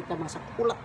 kita masak ulat.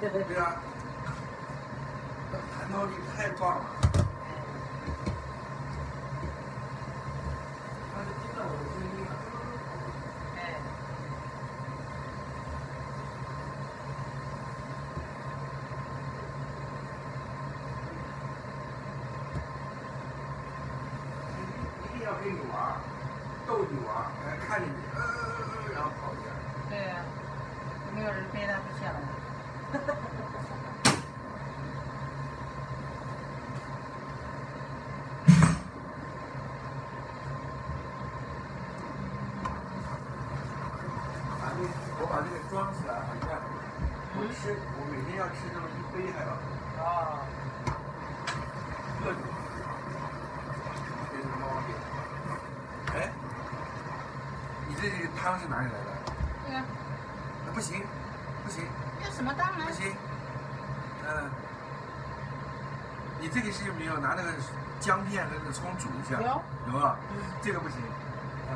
对啊，那弹头力太棒了。他是听到我的声音了。哎，一定要跟你玩，逗你玩，哎，看着你，呃呃呃，然后跑一下。对呀、没有人背他不下来。把那我把这个装起来啊，你看，我吃，我每天要吃这么一杯还要喝，哦，各种，这是猫饼。哎，你这个汤是哪里来的？对呀、啊不行，不行，这什么当呢不？行，嗯、你这个是没有拿那个姜片跟那个葱煮一下？有，有啊，嗯这个不行，呃，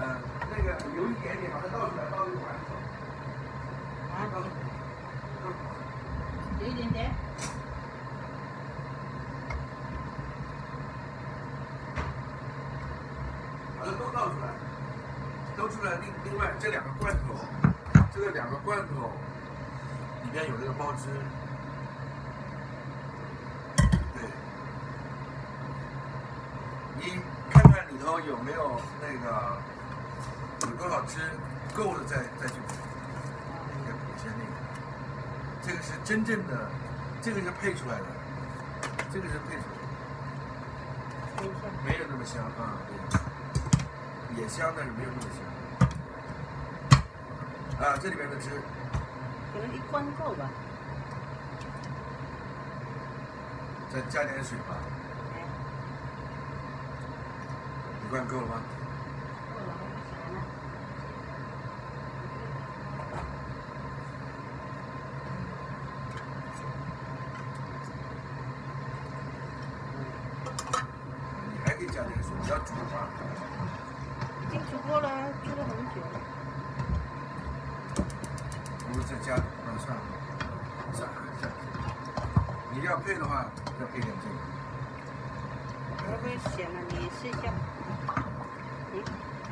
呃，那个有一点点，把它倒出来，倒一碗，啊，倒出来，倒出来。有一点点。把它都倒出来，都出来。另另外这两个罐头，这个两个罐头里边有这个包汁，对，你看看里头有没有那个有多少汁，够了再再去补，再补些那个。这个是真正的，这个是配出来的，这个是配出来的。没有那么香啊，对，也香，但是没有那么香。啊，这里面的汁，可能一罐够吧。再加点水吧，哎，一罐够了吗？够了，还不行呢。你还可以加点水，你要煮吗？已经煮过了，煮了很久了。如果再加，那算了，算了，算了。你要配的话，再配点这个。会不会咸了？你试一下。嗯，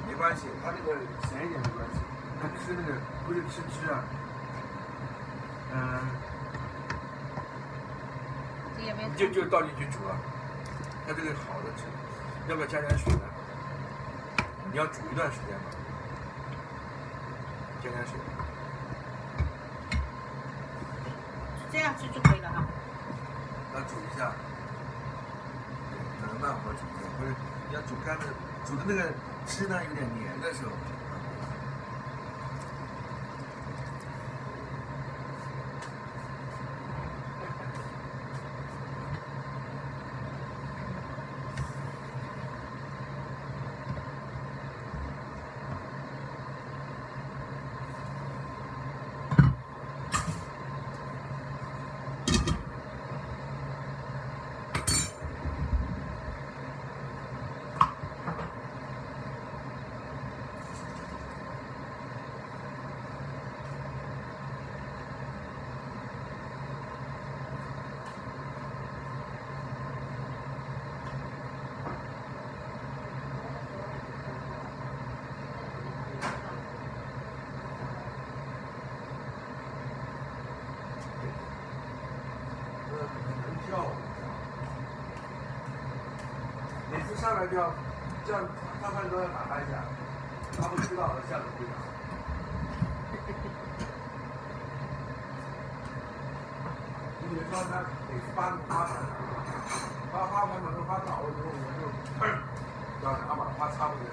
没关系，它那个咸一点没关系，它吃那个不是吃汁啊。嗯、就就倒进去煮啊，它这个好的汁，要不要加点水呢？你要煮一段时间吧，加点水。这样吃就可以了哈。要煮一下，对，可能慢火煮一下，不是要煮干的，煮的那个汁呢有点黏的时候。呃，很能跳舞。来就要这样，他饭都要打他一下，他不知道的下次会打。你比如说他每次扒那个花盆，扒花盆把那花倒了之后，我就砰，要拿把花插回来